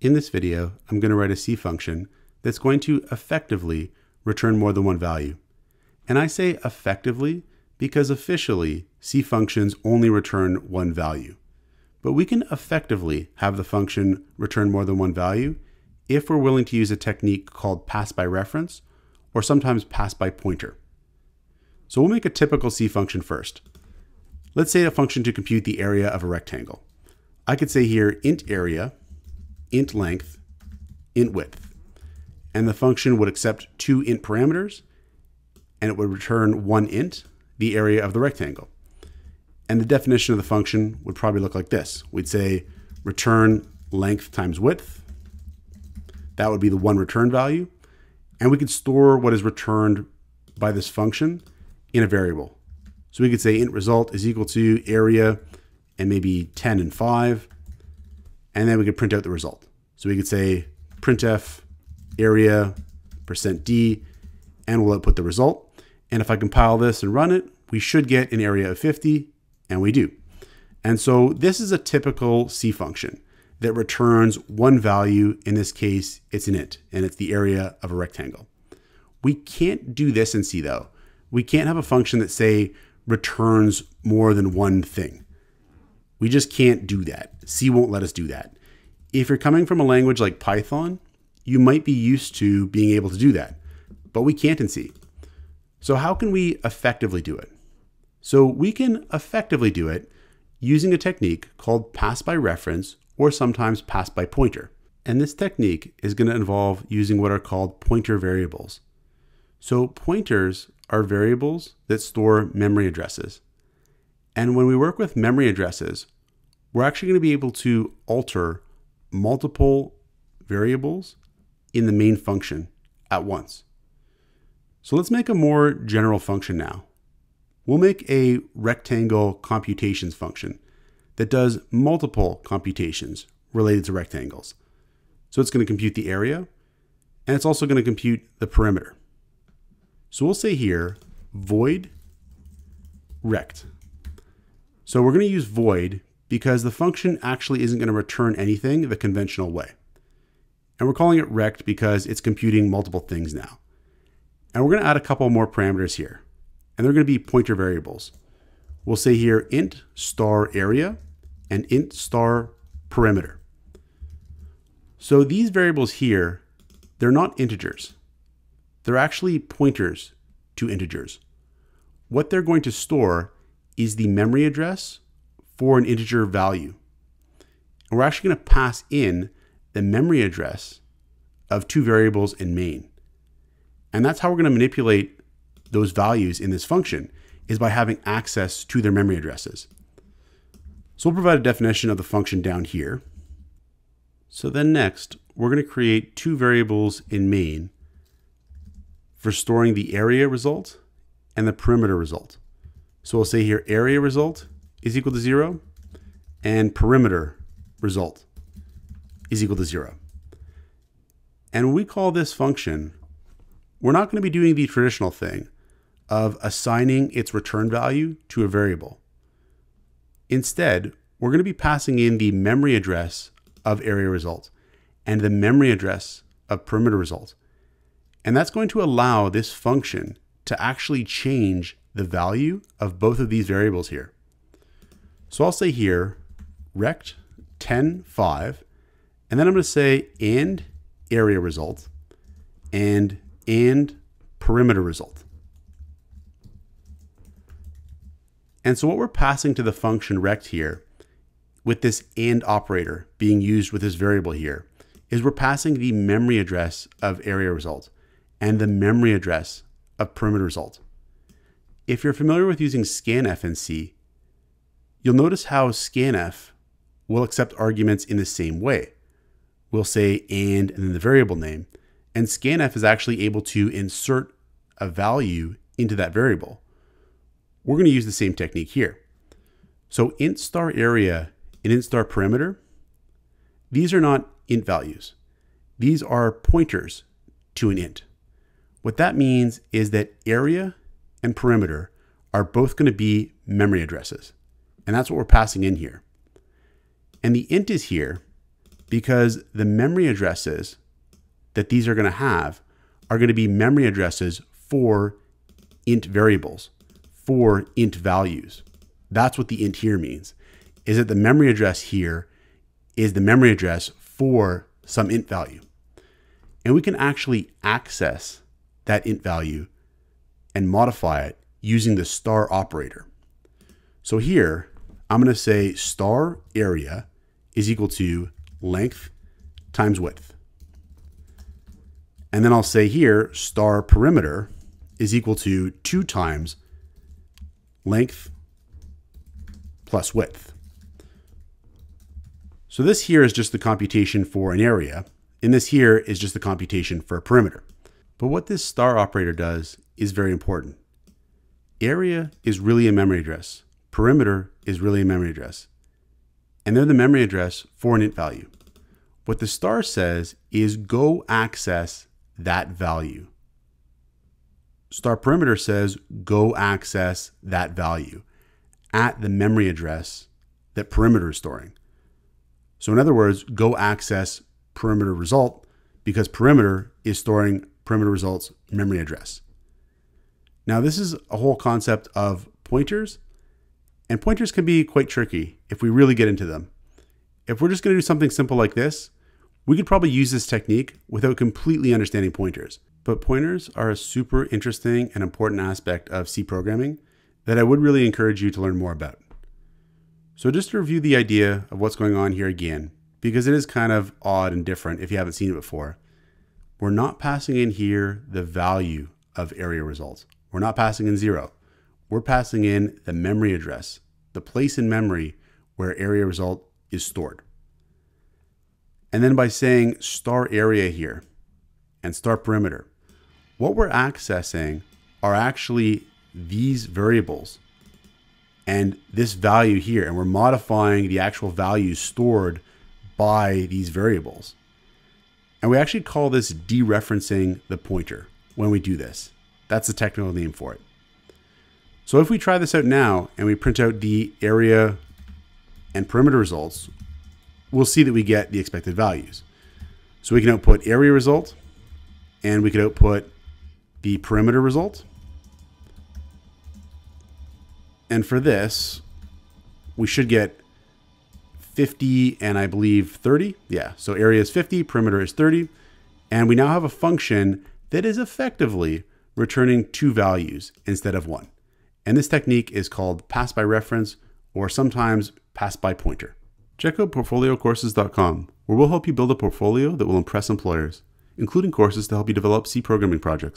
In this video, I'm going to write a C function that's going to effectively return more than one value. And I say effectively because officially C functions only return one value. But we can effectively have the function return more than one value if we're willing to use a technique called pass by reference or sometimes pass by pointer. So we'll make a typical C function first. Let's say a function to compute the area of a rectangle. I could say here int area, int length, int width. And the function would accept two int parameters and it would return one int, the area of the rectangle. And the definition of the function would probably look like this. We'd say return length times width. That would be the one return value. And we could store what is returned by this function in a variable. So we could say int result is equal to area and maybe 10 and 5. And then we could print out the result. So we could say printf area percent %d and we'll output the result. And if I compile this and run it, we should get an area of 50 and we do. And so this is a typical C function that returns one value. In this case, it's an int, and it's the area of a rectangle. We can't do this in C though. We can't have a function that say returns more than one thing. We just can't do that. C won't let us do that. If you're coming from a language like Python, you might be used to being able to do that, but we can't in C. So how can we effectively do it? So we can effectively do it using a technique called pass by reference or sometimes pass by pointer. And this technique is going to involve using what are called pointer variables. So pointers are variables that store memory addresses. And when we work with memory addresses, we're actually going to be able to alter multiple variables in the main function at once. So let's make a more general function now. We'll make a rectangle computations function that does multiple computations related to rectangles. So it's going to compute the area, and it's also going to compute the perimeter. So we'll say here void rect. So we're going to use void because the function actually isn't going to return anything the conventional way. And we're calling it rect because it's computing multiple things now. And we're going to add a couple more parameters here. And they're going to be pointer variables. We'll say here int star area and int star perimeter. So these variables here, they're not integers. They're actually pointers to integers. What they're going to store is the memory address for an integer value. And we're actually going to pass in the memory address of two variables in main. And that's how we're going to manipulate those values in this function is by having access to their memory addresses. So we'll provide a definition of the function down here. So then next, we're going to create two variables in main for storing the area result and the perimeter result. So we'll say here area result is equal to zero and perimeter result is equal to zero. And when we call this function, we're not going to be doing the traditional thing of assigning its return value to a variable. Instead, we're going to be passing in the memory address of area result and the memory address of perimeter result. And that's going to allow this function to actually change the value of both of these variables here. So I'll say here, rect 10, 5, and then I'm going to say and area result and and perimeter result. And so what we're passing to the function rect here with this and operator being used with this variable here is we're passing the memory address of area result and the memory address of perimeter result. If you're familiar with using scanf in C, you'll notice how scanf will accept arguments in the same way. We'll say and and then the variable name, and scanf is actually able to insert a value into that variable. We're going to use the same technique here. So int star area and int star perimeter, these are not int values. These are pointers to an int. What that means is that area and perimeter are both going to be memory addresses. And that's what we're passing in here. And the int is here because the memory addresses that these are going to have are going to be memory addresses for int variables, for int values. That's what the int here means, is that the memory address here is the memory address for some int value. And we can actually access that int value and modify it using the star operator. So here, I'm going to say star area is equal to length times width. And then I'll say here star perimeter is equal to 2 times length plus width. So this here is just the computation for an area, and this here is just the computation for a perimeter. But what this star operator does is very important. Area is really a memory address. Perimeter is really a memory address. And they're the memory address for an int value. What the star says is go access that value. Star perimeter says go access that value at the memory address that perimeter is storing. So in other words, go access perimeter result because perimeter is storing perimeter results memory address. Now this is a whole concept of pointers and pointers can be quite tricky if we really get into them. If we're just going to do something simple like this, we could probably use this technique without completely understanding pointers. But pointers are a super interesting and important aspect of C programming that I would really encourage you to learn more about. So just to review the idea of what's going on here again, because it is kind of odd and different if you haven't seen it before. We're not passing in here the value of area results. We're not passing in zero. We're passing in the memory address, the place in memory where area result is stored. And then by saying star area here and star perimeter, what we're accessing are actually these variables and this value here, and we're modifying the actual values stored by these variables. And we actually call this dereferencing the pointer when we do this. That's the technical name for it. So if we try this out now and we print out the area and perimeter results, we'll see that we get the expected values. So we can output area result and we could output the perimeter result. And for this, we should get 50 and I believe 30. Yeah, so area is 50, perimeter is 30. And we now have a function that is effectively returning two values instead of one. And this technique is called pass by reference or sometimes pass by pointer. Check out portfoliocourses.com, where we'll help you build a portfolio that will impress employers, including courses to help you develop C programming projects.